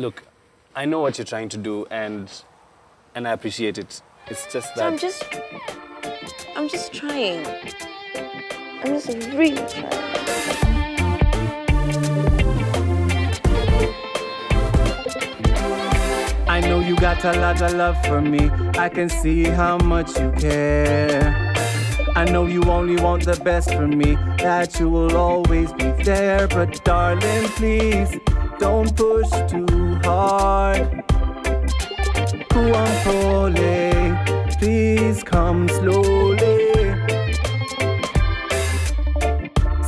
Look, I know what you're trying to do, and and I appreciate it. It's just that So I'm that just, I'm just trying. I'm just really trying. I know you got a lot of love for me. I can see how much you care. I know you only want the best for me, that you will always be there. But darling, please don't push too hard. Who I'm pulling, please come slowly.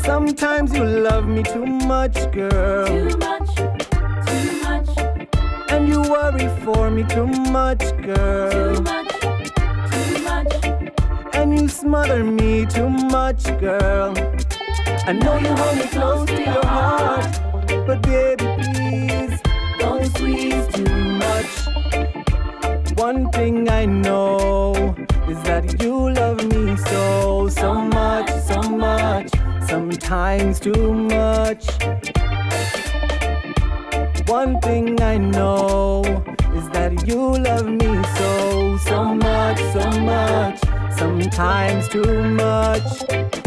Sometimes you love me too much, girl. Too much, too much, And you worry for me too much, girl. too much, too much. And you smother me too much, girl. I know you hold me close to your squeeze too much. One thing I know is that you love me so, so much, so much, sometimes too much. One thing I know is that you love me so, so much, so much, sometimes too much.